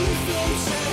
the future